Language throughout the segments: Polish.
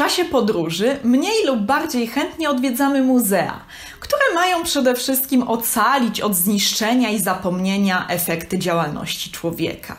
czasie podróży mniej lub bardziej chętnie odwiedzamy muzea, które mają przede wszystkim ocalić od zniszczenia i zapomnienia efekty działalności człowieka.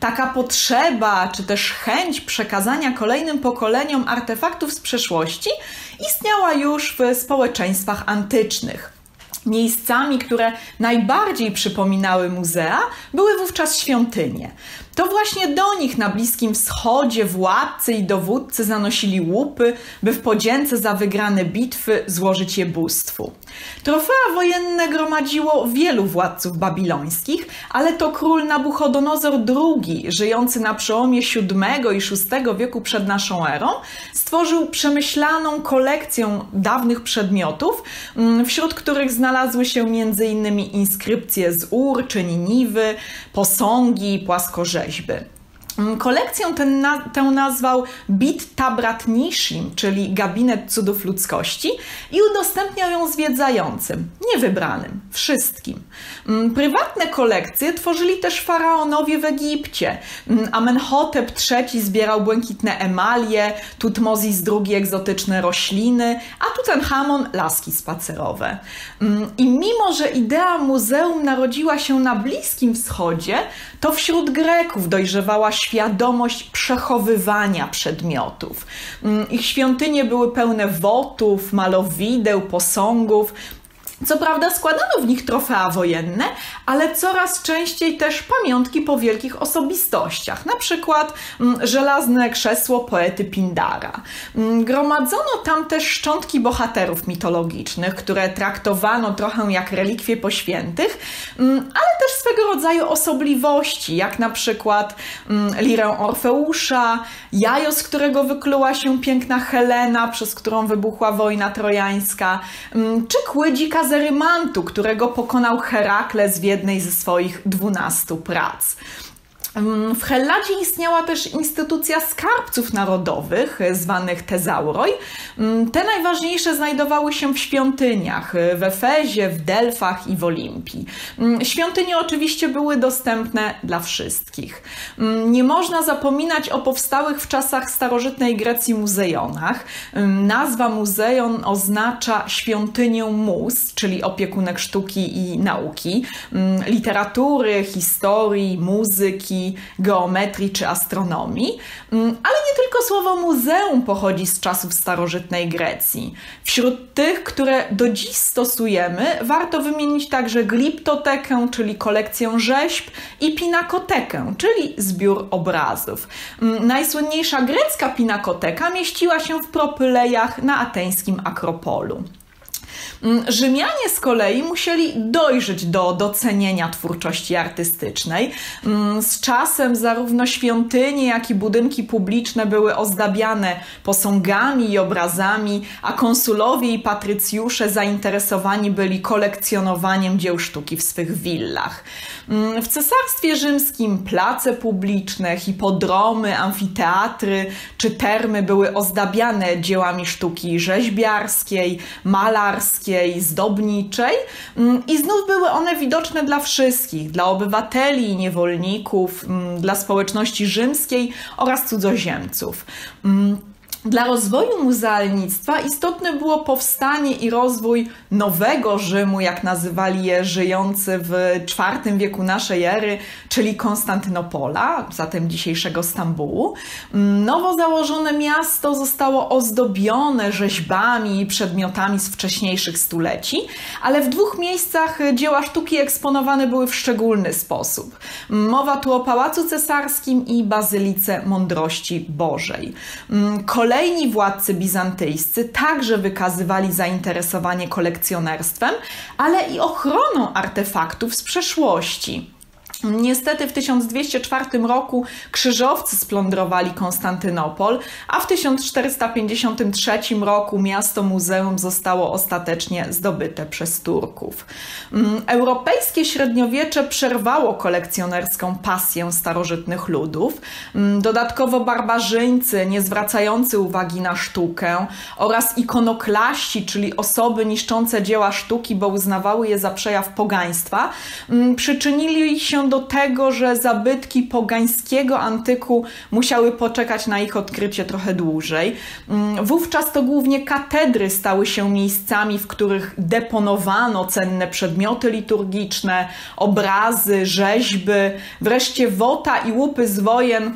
Taka potrzeba, czy też chęć przekazania kolejnym pokoleniom artefaktów z przeszłości istniała już w społeczeństwach antycznych. Miejscami, które najbardziej przypominały muzea, były wówczas świątynie. To właśnie do nich na Bliskim Wschodzie władcy i dowódcy zanosili łupy, by w podzięce za wygrane bitwy złożyć je bóstwu. Trofea wojenne gromadziło wielu władców babilońskich, ale to król Nabuchodonozor II, żyjący na przełomie VII i VI wieku przed naszą erą, stworzył przemyślaną kolekcję dawnych przedmiotów, mm, wśród których znalazły się m.in. inskrypcje z Ur czy Niniwy, posągi, płaskorzeźby. Ashburn. Kolekcję ten na, tę nazwał Bit Tabrat Nishim, czyli Gabinet Cudów Ludzkości i udostępniał ją zwiedzającym, niewybranym, wszystkim. Mm, prywatne kolekcje tworzyli też faraonowie w Egipcie. Mm, Amenhotep III zbierał błękitne emalie, Tutmozis II egzotyczne rośliny, a Tutenhamon laski spacerowe. I mimo, że idea muzeum narodziła się na Bliskim Wschodzie, to wśród Greków dojrzewała świadomość przechowywania przedmiotów. Mm, ich świątynie były pełne wotów, malowideł, posągów, co prawda składano w nich trofea wojenne, ale coraz częściej też pamiątki po wielkich osobistościach, na przykład mm, żelazne krzesło poety Pindara. Mm, gromadzono tam też szczątki bohaterów mitologicznych, które traktowano trochę jak relikwie poświętych, mm, ale też swego rodzaju osobliwości, jak na przykład lirę Orfeusza, jajo, z którego wykluła się piękna Helena, przez którą wybuchła wojna trojańska, czy kłydzika Zerymantu, którego pokonał Herakles w jednej ze swoich dwunastu prac. W Helladzie istniała też instytucja skarbców narodowych, e, zwanych tezauroi. Te najważniejsze znajdowały się w świątyniach, e, w Efezie, w Delfach i w Olimpii. Świątynie oczywiście były dostępne dla wszystkich. Nie można zapominać o powstałych w czasach starożytnej Grecji muzejonach. Nazwa muzejon oznacza świątynię mus, czyli opiekunek sztuki i nauki, literatury, historii, muzyki, geometrii czy astronomii, mm, ale nie tylko słowo muzeum pochodzi z czasów starożytnej Grecji. Wśród tych, które do dziś stosujemy, warto wymienić także gliptotekę, czyli kolekcję rzeźb, i pinakotekę, czyli zbiór obrazów. Mm, najsłynniejsza grecka pinakoteka mieściła się w Propylejach na ateńskim Akropolu. Mm, Rzymianie z kolei musieli dojrzeć do docenienia twórczości artystycznej. Mm, z czasem zarówno świątynie, jak i budynki publiczne były ozdabiane posągami i obrazami, a konsulowie i patrycjusze zainteresowani byli kolekcjonowaniem dzieł sztuki w swych willach. Mm, w Cesarstwie Rzymskim place publiczne, hipodromy, amfiteatry czy termy były ozdabiane dziełami sztuki rzeźbiarskiej, malarskiej, zdobniczej mm, i znów były one widoczne dla wszystkich, dla obywateli, niewolników, mm, dla społeczności rzymskiej oraz cudzoziemców. Dla rozwoju muzealnictwa istotne było powstanie i rozwój nowego Rzymu, jak nazywali je żyjący w IV wieku naszej ery, czyli Konstantynopola, zatem dzisiejszego Stambułu. Nowo założone miasto zostało ozdobione rzeźbami i przedmiotami z wcześniejszych stuleci, ale w dwóch miejscach dzieła sztuki eksponowane były w szczególny sposób. Mowa tu o Pałacu Cesarskim i Bazylice Mądrości Bożej. Kolejni władcy bizantyjscy także wykazywali zainteresowanie kolekcjonerstwem, ale i ochroną artefaktów z przeszłości. Niestety w 1204 roku krzyżowcy splądrowali Konstantynopol, a w 1453 roku miasto muzeum zostało ostatecznie zdobyte przez Turków. Mm, europejskie średniowiecze przerwało kolekcjonerską pasję starożytnych ludów. Mm, dodatkowo barbarzyńcy, nie zwracający uwagi na sztukę, oraz ikonoklaści, czyli osoby niszczące dzieła sztuki, bo uznawały je za przejaw pogaństwa, mm, przyczynili się do tego, że zabytki pogańskiego antyku musiały poczekać na ich odkrycie trochę dłużej. Mm, wówczas to głównie katedry stały się miejscami, w których deponowano cenne przedmioty liturgiczne, obrazy, rzeźby, wreszcie wota i łupy z wojen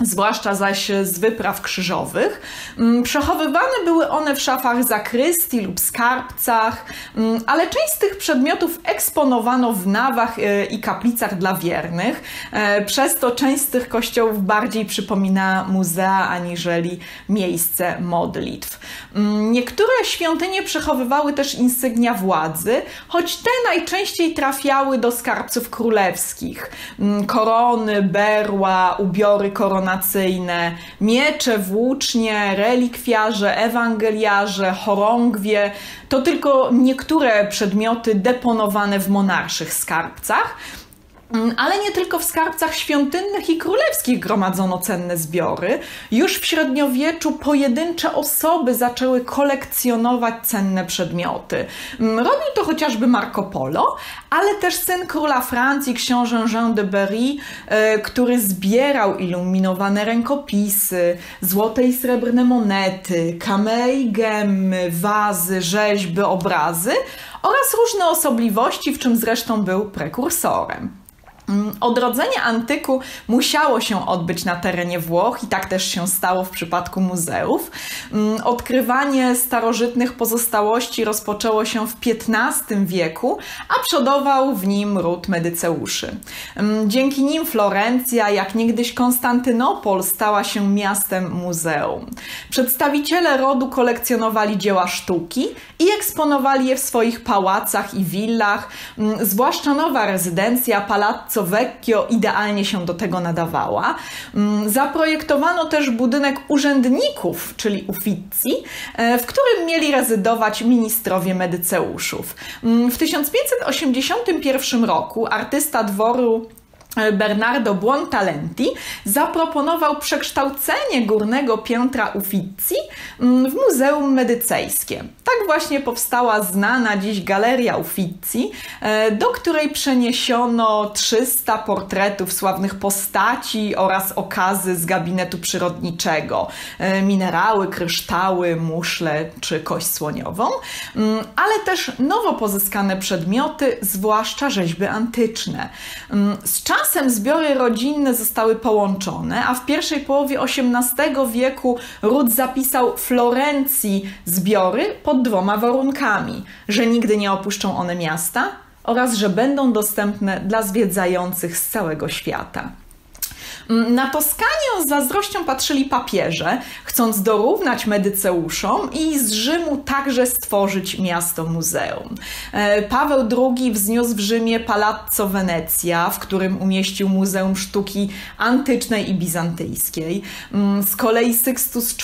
zwłaszcza zaś z wypraw krzyżowych. Mm, przechowywane były one w szafach zakrystii lub skarbcach, mm, ale część z tych przedmiotów eksponowano w nawach e, i kaplicach dla wiernych. E, przez to część z tych kościołów bardziej przypomina muzea aniżeli miejsce modlitw. Mm, niektóre świątynie przechowywały też insygnia władzy, choć te najczęściej trafiały do skarbców królewskich. Korony, berła, ubiory koronacyjne, koronacyjne, miecze, włócznie, relikwiarze, ewangeliarze, chorągwie to tylko niektóre przedmioty deponowane w monarszych skarbcach. Mm, ale nie tylko w skarbcach świątynnych i królewskich gromadzono cenne zbiory. Już w średniowieczu pojedyncze osoby zaczęły kolekcjonować cenne przedmioty. Mm, robił to chociażby Marco Polo, ale też syn króla Francji, książę Jean de Berry, e, który zbierał iluminowane rękopisy, złote i srebrne monety, kamei, gemmy, wazy, rzeźby, obrazy oraz różne osobliwości, w czym zresztą był prekursorem. Mm, odrodzenie antyku musiało się odbyć na terenie Włoch i tak też się stało w przypadku muzeów. Mm, odkrywanie starożytnych pozostałości rozpoczęło się w XV wieku, a przodował w nim ród Medyceuszy. Mm, dzięki nim Florencja, jak niegdyś Konstantynopol, stała się miastem muzeum. Przedstawiciele rodu kolekcjonowali dzieła sztuki i eksponowali je w swoich pałacach i willach, zwłaszcza nowa rezydencja Palazzo Palazzo Vecchio idealnie się do tego nadawała. Mm, zaprojektowano też budynek urzędników, czyli Uffizi, e, w którym mieli rezydować ministrowie medyceuszów. Mm, w 1581 roku artysta dworu Bernardo Buontalenti zaproponował przekształcenie górnego piętra Uffizi mm, w Muzeum Medycejskie. Tak właśnie powstała znana dziś Galeria Uffizi, e, do której przeniesiono 300 portretów sławnych postaci oraz okazy z gabinetu przyrodniczego, e, minerały, kryształy, muszle czy kość słoniową, mm, ale też nowo pozyskane przedmioty, zwłaszcza rzeźby antyczne. Mm, z czasem czasem zbiory rodzinne zostały połączone, a w pierwszej połowie XVIII wieku Ród zapisał Florencji zbiory pod dwoma warunkami, że nigdy nie opuszczą one miasta oraz że będą dostępne dla zwiedzających z całego świata. Mm, na Toskanię z zazdrością patrzyli papieże, chcąc dorównać Medyceuszom i z Rzymu także stworzyć miasto muzeum. E, Paweł II wzniósł w Rzymie Palazzo Wenecja, w którym umieścił Muzeum Sztuki Antycznej i Bizantyjskiej. Mm, z kolei Sykstus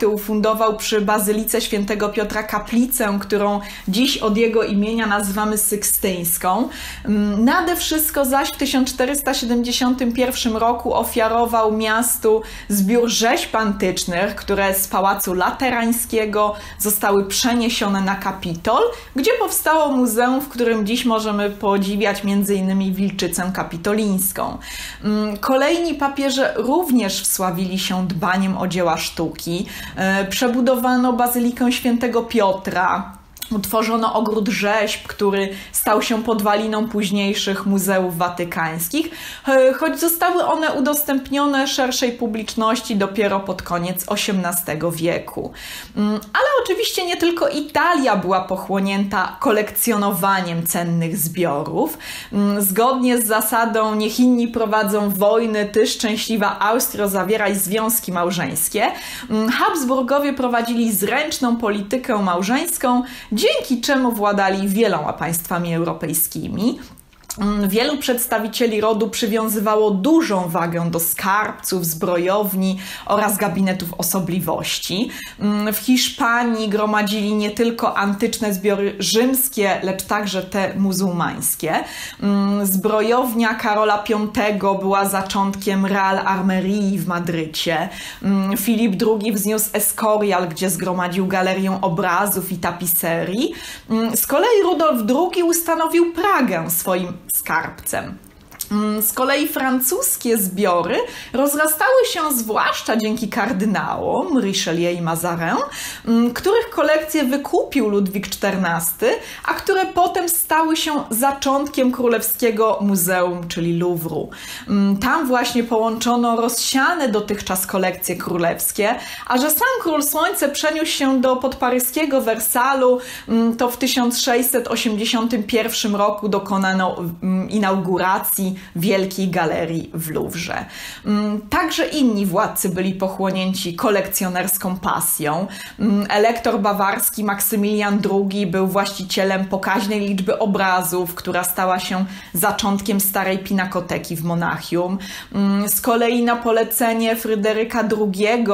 IV ufundował przy Bazylice Świętego Piotra kaplicę, którą dziś od jego imienia nazywamy Sykstyńską. Mm, nade wszystko zaś w 1471 roku ofiarował miastu zbiór rzeźb antycznych, które z Pałacu Laterańskiego zostały przeniesione na Kapitol, gdzie powstało muzeum, w którym dziś możemy podziwiać m.in. Wilczycę Kapitolińską. Mm, kolejni papieże również wsławili się dbaniem o dzieła sztuki. E, przebudowano Bazylikę Świętego Piotra, Utworzono ogród rzeźb, który stał się podwaliną późniejszych muzeów watykańskich, e, choć zostały one udostępnione szerszej publiczności dopiero pod koniec XVIII wieku. Mm, ale oczywiście nie tylko Italia była pochłonięta kolekcjonowaniem cennych zbiorów. Mm, zgodnie z zasadą niech inni prowadzą wojny, ty szczęśliwa Austro zawieraj związki małżeńskie, mm, Habsburgowie prowadzili zręczną politykę małżeńską, dzięki czemu władali wieloma państwami europejskimi. Mm, wielu przedstawicieli rodu przywiązywało dużą wagę do skarbców, zbrojowni oraz gabinetów osobliwości. Mm, w Hiszpanii gromadzili nie tylko antyczne zbiory rzymskie, lecz także te muzułmańskie. Mm, zbrojownia Karola V była zaczątkiem Real Armerii w Madrycie. Filip II wzniósł Escorial, gdzie zgromadził galerię obrazów i tapiserii. Z kolei Rudolf II ustanowił Pragę swoim skarbcem. Mm, z kolei francuskie zbiory rozrastały się zwłaszcza dzięki kardynałom Richelieu i Mazarin, mm, których kolekcję wykupił Ludwik XIV, a które potem stały się zaczątkiem Królewskiego Muzeum, czyli Louvru. Mm, tam właśnie połączono rozsiane dotychczas kolekcje królewskie, a że sam Król Słońce przeniósł się do podparyskiego Wersalu, to w 1681 roku dokonano inauguracji Wielkiej Galerii w Louvre. Mm, także inni władcy byli pochłonięci kolekcjonerską pasją. Mm, elektor bawarski Maksymilian II był właścicielem pokaźnej liczby obrazów, która stała się zaczątkiem starej pinakoteki w Monachium. Mm, z kolei na polecenie Fryderyka II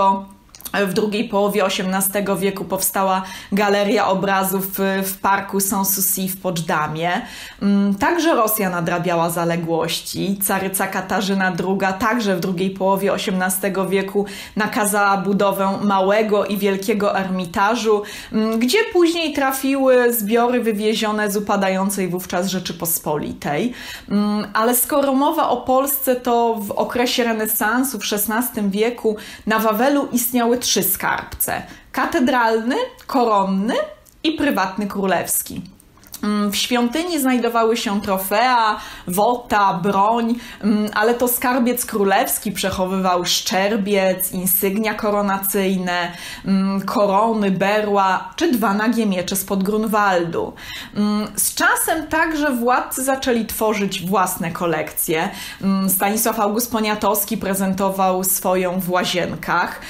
w drugiej połowie XVIII wieku powstała galeria obrazów w parku Sanssouci w Poczdamie. Mm, także Rosja nadrabiała zaległości. Caryca Katarzyna II także w drugiej połowie XVIII wieku nakazała budowę małego i wielkiego ermitażu, mm, gdzie później trafiły zbiory wywiezione z upadającej wówczas Rzeczypospolitej. Mm, ale skoro mowa o Polsce, to w okresie renesansu w XVI wieku na Wawelu istniały trzy skarbce: katedralny, koronny i prywatny królewski. Mm, w świątyni znajdowały się trofea, wota, broń, mm, ale to skarbiec królewski przechowywał szczerbiec, insygnia koronacyjne, mm, korony, berła czy dwa nagie miecze spod Grunwaldu. Z czasem także władcy zaczęli tworzyć własne kolekcje. Stanisław August Poniatowski prezentował swoją w łazienkach.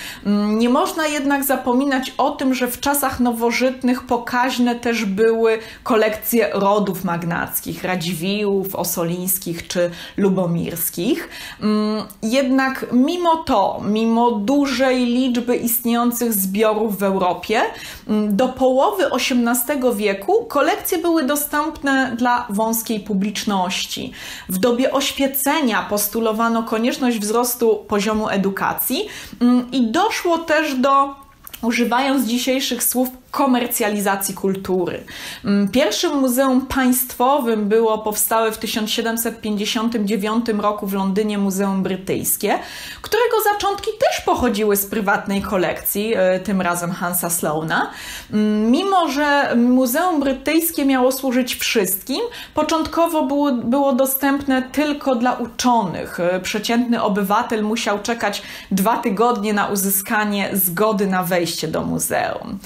Nie można jednak zapominać o tym, że w czasach nowożytnych pokaźne też były kolekcje kolekcje rodów magnackich, Radziwiłłów, Osolińskich czy Lubomirskich. Mm, jednak mimo to, mimo dużej liczby istniejących zbiorów w Europie, mm, do połowy XVIII wieku kolekcje były dostępne dla wąskiej publiczności. W dobie oświecenia postulowano konieczność wzrostu poziomu edukacji mm, i doszło też do używając dzisiejszych słów komercjalizacji kultury. Mm, pierwszym muzeum państwowym było powstałe w 1759 roku w Londynie Muzeum Brytyjskie, którego zaczątki też pochodziły z prywatnej kolekcji, e, tym razem Hansa Sloana. Mm, mimo, że Muzeum Brytyjskie miało służyć wszystkim, początkowo było, było dostępne tylko dla uczonych. E, przeciętny obywatel musiał czekać dwa tygodnie na uzyskanie zgody na wejście do muzeum.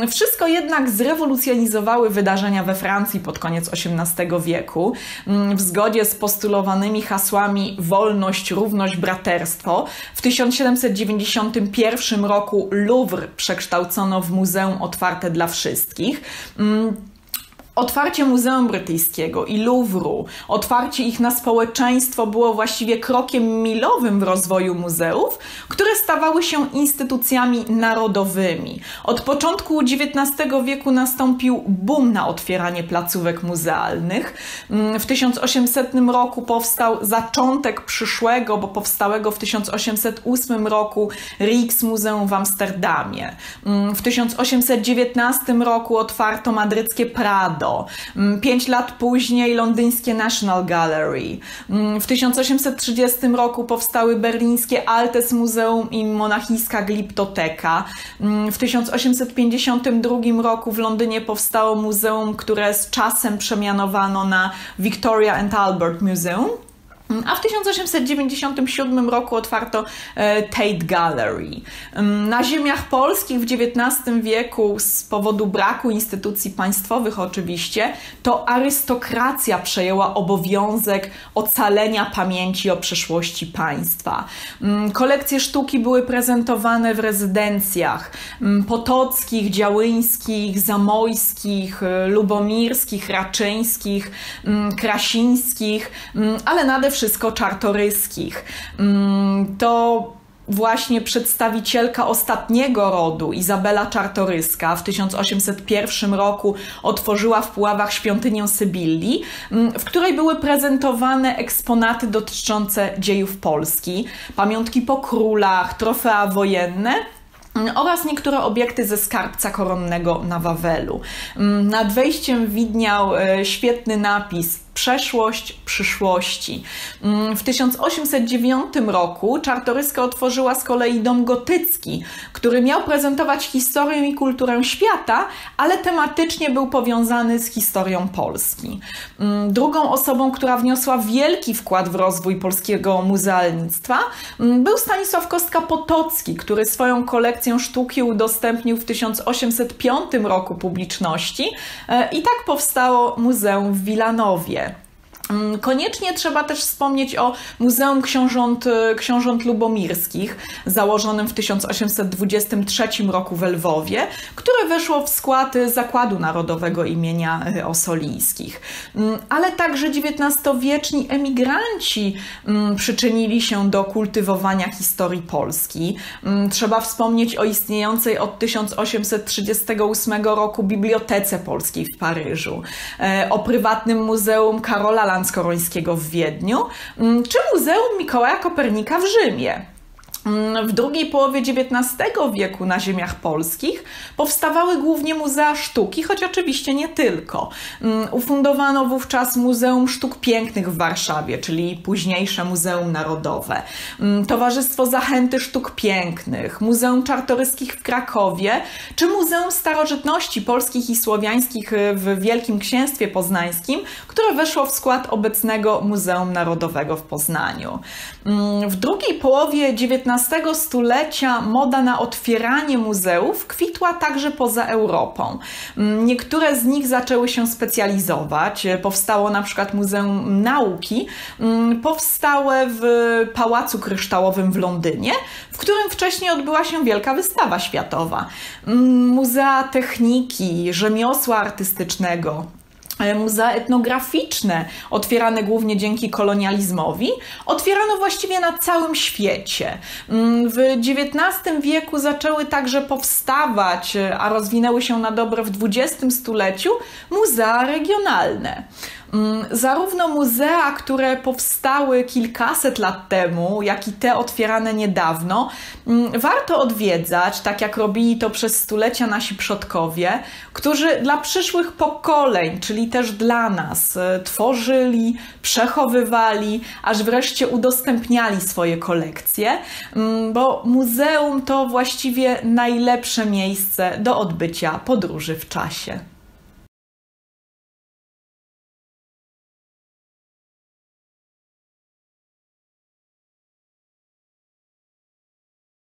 Mm, wszystko jednak zrewolucjonizowały wydarzenia we Francji pod koniec XVIII wieku. Mm, w zgodzie z postulowanymi hasłami wolność, równość, braterstwo, w 1791 roku Louvre przekształcono w muzeum otwarte dla wszystkich. Otwarcie Muzeum Brytyjskiego i Louvru, otwarcie ich na społeczeństwo było właściwie krokiem milowym w rozwoju muzeów, które stawały się instytucjami narodowymi. Od początku XIX wieku nastąpił boom na otwieranie placówek muzealnych. Mm, w 1800 roku powstał zaczątek przyszłego, bo powstałego w 1808 roku Rijksmuzeum w Amsterdamie. Mm, w 1819 roku otwarto madryckie Prado. Mm, pięć lat później londyńskie National Gallery. Mm, w 1830 roku powstały berlińskie Altes Muzeum i monachijska Gliptoteka. Mm, w 1852 roku w Londynie powstało muzeum, które z czasem przemianowano na Victoria and Albert Museum. A w 1897 roku otwarto e, Tate Gallery. Mm, na ziemiach polskich w XIX wieku, z powodu braku instytucji państwowych oczywiście, to arystokracja przejęła obowiązek ocalenia pamięci o przeszłości państwa. Mm, kolekcje sztuki były prezentowane w rezydencjach mm, potockich, działyńskich, zamojskich, e, lubomirskich, raczyńskich, krasińskich, ale nade wszystko czartoryskich. Mm, to właśnie przedstawicielka ostatniego rodu, Izabela Czartoryska, w 1801 roku otworzyła w Puławach świątynię Sybilli, mm, w której były prezentowane eksponaty dotyczące dziejów Polski, pamiątki po królach, trofea wojenne oraz niektóre obiekty ze skarbca koronnego na Wawelu. Nad wejściem widniał e, świetny napis przeszłość przyszłości. Mm, w 1809 roku Czartoryska otworzyła z kolei dom gotycki, który miał prezentować historię i kulturę świata, ale tematycznie był powiązany z historią Polski. Mm, drugą osobą, która wniosła wielki wkład w rozwój polskiego muzealnictwa, mm, był Stanisław Kostka-Potocki, który swoją kolekcję sztuki udostępnił w 1805 roku publiczności e, i tak powstało Muzeum w Wilanowie. Mm, koniecznie trzeba też wspomnieć o Muzeum Książąt, e, Książąt Lubomirskich, założonym w 1823 roku w Lwowie, które weszło w skład Zakładu Narodowego imienia e, Osolijskich. Mm, ale także XIX-wieczni emigranci mm, przyczynili się do kultywowania historii Polski. Trzeba wspomnieć o istniejącej od 1838 roku Bibliotece Polskiej w Paryżu, e, o prywatnym Muzeum Karola Skorońskiego w Wiedniu, mm, czy Muzeum Mikołaja Kopernika w Rzymie. Mm, w drugiej połowie XIX wieku na ziemiach polskich powstawały głównie muzea sztuki, choć oczywiście nie tylko. Mm, ufundowano wówczas Muzeum Sztuk Pięknych w Warszawie, czyli późniejsze Muzeum Narodowe, mm, Towarzystwo Zachęty Sztuk Pięknych, Muzeum Czartoryskich w Krakowie, czy Muzeum Starożytności Polskich i Słowiańskich w Wielkim Księstwie Poznańskim, które weszło w skład obecnego Muzeum Narodowego w Poznaniu. W drugiej połowie XIX stulecia moda na otwieranie muzeów kwitła także poza Europą. Mm, niektóre z nich zaczęły się specjalizować. Powstało na przykład Muzeum Nauki, mm, powstałe w Pałacu Kryształowym w Londynie, w którym wcześniej odbyła się wielka wystawa światowa. Mm, Muzea Techniki, Rzemiosła Artystycznego, muzea etnograficzne, otwierane głównie dzięki kolonializmowi, otwierano właściwie na całym świecie. Mm, w XIX wieku zaczęły także powstawać, e, a rozwinęły się na dobre w XX stuleciu, muzea regionalne. Mm, zarówno muzea, które powstały kilkaset lat temu, jak i te otwierane niedawno, mm, warto odwiedzać, tak jak robili to przez stulecia nasi przodkowie, którzy dla przyszłych pokoleń, czyli też dla nas, e, tworzyli, przechowywali, aż wreszcie udostępniali swoje kolekcje, mm, bo muzeum to właściwie najlepsze miejsce do odbycia podróży w czasie.